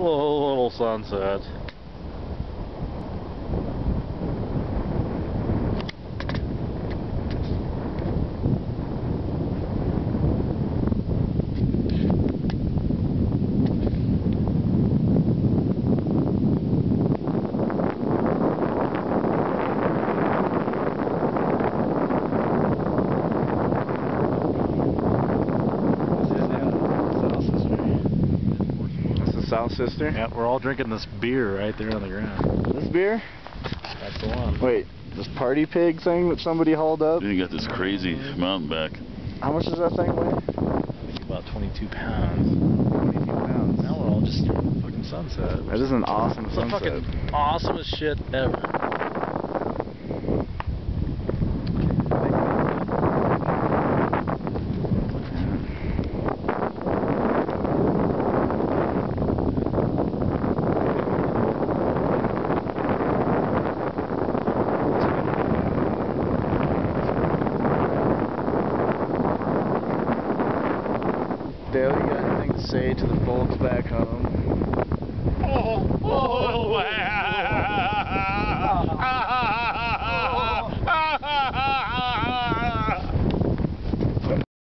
little, little sunset. That's the South Sister. Yeah, we're all drinking this beer right there on the ground. This beer? That's the one. Wait, this party pig thing that somebody hauled up? Then you got this crazy mountain back. How much does that thing weigh? I think about 22 pounds. 22 pounds. Now we're all just doing fucking sunset. That is an awesome It's the sunset. fucking awesomest shit ever. Dale, you got anything to say to the folks back home?